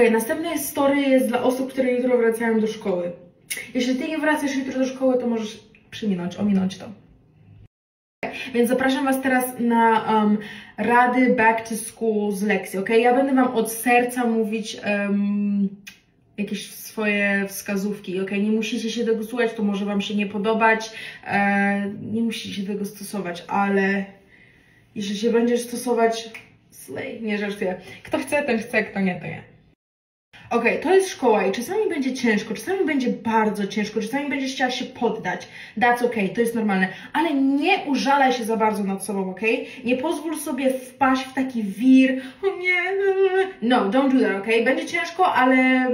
Następne story jest dla osób, które jutro wracają do szkoły. Jeśli ty nie wracasz jutro do szkoły, to możesz przyminąć, ominąć to. Więc zapraszam Was teraz na um, rady back to school z lekcji, ok? Ja będę Wam od serca mówić um, jakieś swoje wskazówki, ok? Nie musicie się tego słuchać, to może Wam się nie podobać, e, nie musicie tego stosować, ale jeśli się będziesz stosować, slay, nie żartuję. Kto chce, ten chce, kto nie, to nie. Okay, to jest szkoła i czasami będzie ciężko, czasami będzie bardzo ciężko, czasami będziesz chciała się poddać. That's okay, to jest normalne, ale nie użalaj się za bardzo nad sobą, ok? Nie pozwól sobie wpaść w taki wir, o nie, no, don't do that, ok? Będzie ciężko, ale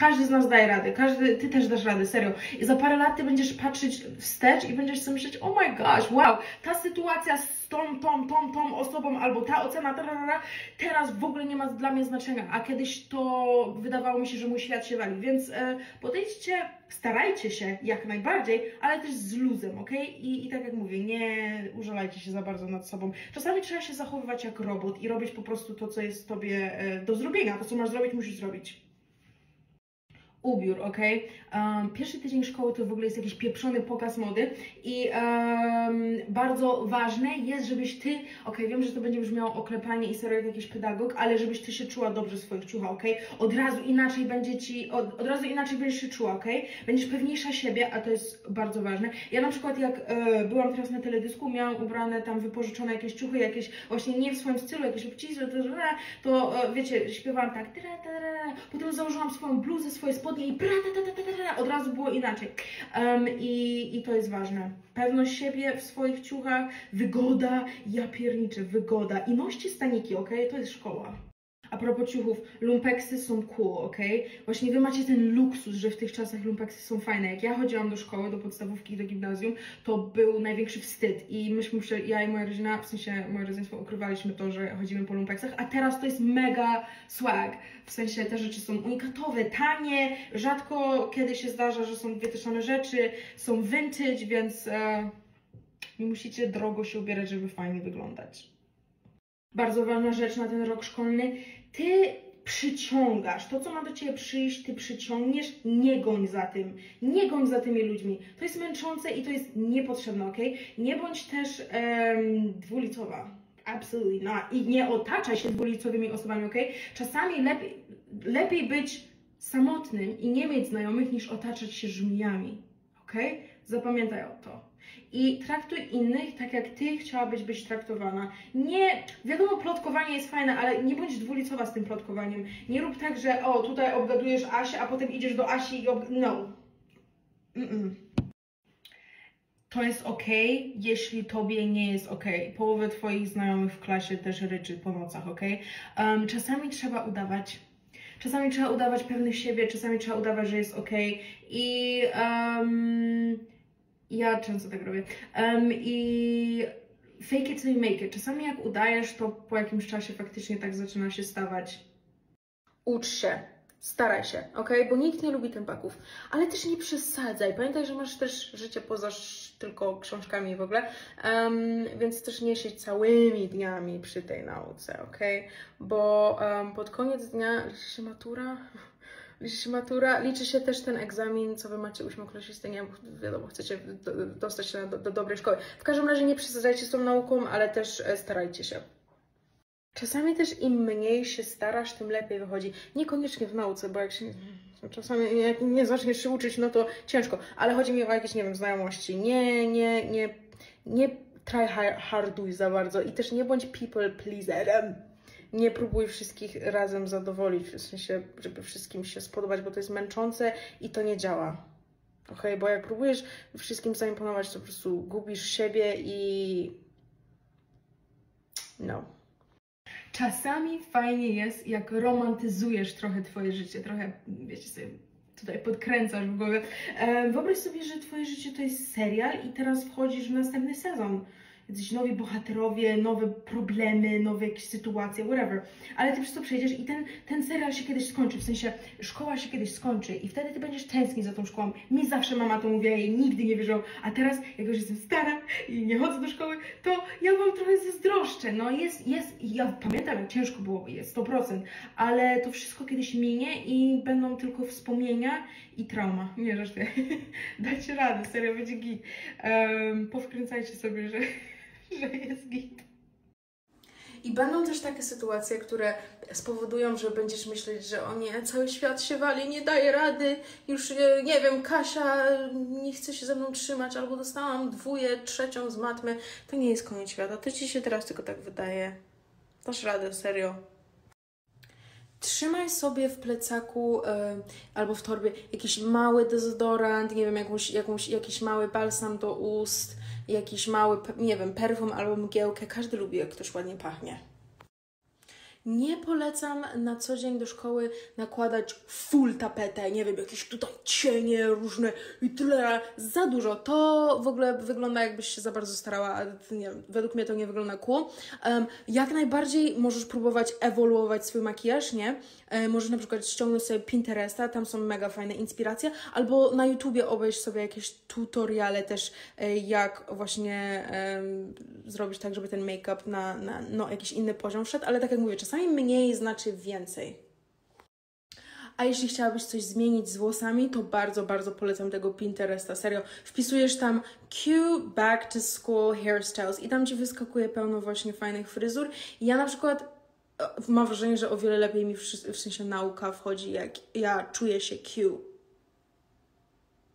każdy z nas daje radę, każdy, ty też dasz radę, serio. I za parę lat ty będziesz patrzeć wstecz i będziesz sobie myśleć, oh my gosh, wow, ta sytuacja z tą, tą, tą, tą osobą, albo ta ocena, ta, ta, ta, teraz w ogóle nie ma dla mnie znaczenia, a kiedyś to wydawało mi się, że mój świat się wali, więc e, podejdźcie, starajcie się jak najbardziej, ale też z luzem, ok? I, I tak jak mówię, nie użalajcie się za bardzo nad sobą. Czasami trzeba się zachowywać jak robot i robić po prostu to, co jest tobie e, do zrobienia, to, co masz zrobić, musisz zrobić ubiór, ok? Um, pierwszy tydzień szkoły to w ogóle jest jakiś pieprzony pokaz mody i um, bardzo ważne jest, żebyś ty, ok, wiem, że to będzie brzmiało oklepanie i serio jak jakiś pedagog, ale żebyś ty się czuła dobrze w swoich ciuchach, ok? Od razu inaczej będzie ci, od, od razu inaczej będziesz się czuła, ok? Będziesz pewniejsza siebie, a to jest bardzo ważne. Ja na przykład jak e, byłam teraz na teledysku, miałam ubrane tam wypożyczone jakieś ciuchy, jakieś właśnie nie w swoim stylu, jakieś obcisłe, to, to e, wiecie, śpiewałam tak, potem założyłam swoją bluzę, swoje spodnie, pra, ta, ta, ta, ta, od razu było inaczej. Um, i, I to jest ważne. Pewność siebie w swoich ciuchach, wygoda, ja pierniczę, wygoda. I noście staniki, ok? To jest szkoła. A propos ciuchów, lumpeksy są cool, ok? Właśnie wy macie ten luksus, że w tych czasach lumpeksy są fajne. Jak ja chodziłam do szkoły, do podstawówki do gimnazjum, to był największy wstyd. I myśmy, ja i moja rodzina, w sensie moje rodzeństwo, ukrywaliśmy to, że chodzimy po lumpeksach, a teraz to jest mega swag. W sensie te rzeczy są unikatowe, tanie, rzadko kiedy się zdarza, że są wytyczone rzeczy, są vintage, więc e, nie musicie drogo się ubierać, żeby fajnie wyglądać. Bardzo ważna rzecz na ten rok szkolny ty przyciągasz, to co ma do ciebie przyjść, ty przyciągniesz, nie goń za tym, nie goń za tymi ludźmi. To jest męczące i to jest niepotrzebne, ok? Nie bądź też um, dwulicowa. Absolutely not. I nie otaczaj się dwulicowymi osobami, ok? Czasami lepiej, lepiej być samotnym i nie mieć znajomych, niż otaczać się żmijami, ok? Zapamiętaj o to i traktuj innych tak, jak ty chciałabyś być traktowana. Nie, wiadomo, plotkowanie jest fajne, ale nie bądź dwulicowa z tym plotkowaniem. Nie rób tak, że o, tutaj obgadujesz Asię, a potem idziesz do Asi i. No. Mm -mm. To jest ok, jeśli tobie nie jest ok. Połowę twoich znajomych w klasie też ryczy po nocach, ok? Um, czasami trzeba udawać. Czasami trzeba udawać pewnych siebie, czasami trzeba udawać, że jest ok. I um, ja często tak robię. Um, I fake it till you make it. Czasami jak udajesz, to po jakimś czasie faktycznie tak zaczyna się stawać. Ucz się. Staraj się, ok? Bo nikt nie lubi tempaków. Ale też nie przesadzaj. Pamiętaj, że masz też życie poza tylko książkami w ogóle. Um, więc też nie siedź całymi dniami przy tej nauce, ok? Bo um, pod koniec dnia się matura liczy się matura, liczy się też ten egzamin, co wy macie ósmoklasisty, nie wiadomo, chcecie dostać się do, do dobrej szkoły. W każdym razie nie przesadzajcie z tą nauką, ale też e, starajcie się. Czasami też im mniej się starasz, tym lepiej wychodzi. Niekoniecznie w nauce, bo jak się czasami jak nie zaczniesz się uczyć, no to ciężko, ale chodzi mi o jakieś, nie wiem, znajomości. Nie, nie, nie, nie try harduj za bardzo i też nie bądź people pleaserem nie próbuj wszystkich razem zadowolić, w sensie, żeby wszystkim się spodobać, bo to jest męczące i to nie działa. Ok, bo jak próbujesz wszystkim zaimponować, to po prostu gubisz siebie i. No. Czasami fajnie jest, jak romantyzujesz trochę Twoje życie, trochę, wiecie sobie, tutaj podkręcasz w głowie. E, wyobraź sobie, że Twoje życie to jest serial i teraz wchodzisz w następny sezon jacyś nowi bohaterowie, nowe problemy, nowe jakieś sytuacje, whatever. Ale ty przez to przejdziesz i ten, ten serial się kiedyś skończy, w sensie szkoła się kiedyś skończy i wtedy ty będziesz tęsknić za tą szkołą. Mi zawsze mama to mówiła, jej nigdy nie wierzyłam, a teraz, jak już jestem stara i nie chodzę do szkoły, to ja wam trochę zazdroszczę. No jest, jest, ja pamiętam jak ciężko było, jest 100%, ale to wszystko kiedyś minie i będą tylko wspomnienia i trauma. Nie, żartuję. Dajcie radę, serio, będzie git. Um, powkręcajcie sobie, że, że jest git. I będą też takie sytuacje, które spowodują, że będziesz myśleć, że o nie, cały świat się wali, nie daje rady, już e, nie wiem, Kasia nie chce się ze mną trzymać, albo dostałam dwóję, trzecią z matmy. To nie jest koniec świata, to ci się teraz tylko tak wydaje. Dasz radę, serio. Trzymaj sobie w plecaku e, albo w torbie jakiś mały dezodorant, nie wiem, jakąś, jakąś, jakiś mały balsam do ust, jakiś mały, nie wiem, perfum albo mgiełkę. Każdy lubi, jak ktoś ładnie pachnie. Nie polecam na co dzień do szkoły nakładać full tapetę, nie wiem, jakieś tutaj cienie różne i tyle, za dużo. To w ogóle wygląda jakbyś się za bardzo starała, a nie wiem, według mnie to nie wygląda cool. Um, jak najbardziej możesz próbować ewoluować swój makijaż, nie? E, możesz na przykład ściągnąć sobie Pinteresta, tam są mega fajne inspiracje, albo na YouTubie obejść sobie jakieś tutoriale też, e, jak właśnie zrobić tak, żeby ten make-up na, na no, jakiś inny poziom wszedł, ale tak jak mówię, czasami mniej znaczy więcej. A jeśli chciałabyś coś zmienić z włosami, to bardzo, bardzo polecam tego Pinteresta. Serio, wpisujesz tam Q Back to School Hairstyles i tam Ci wyskakuje pełno właśnie fajnych fryzur. I ja na przykład e, mam wrażenie, że o wiele lepiej mi w, w sensie nauka wchodzi, jak ja czuję się Q.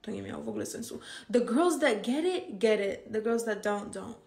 To nie miało w ogóle sensu. The girls that get it, get it. The girls that don't, don't.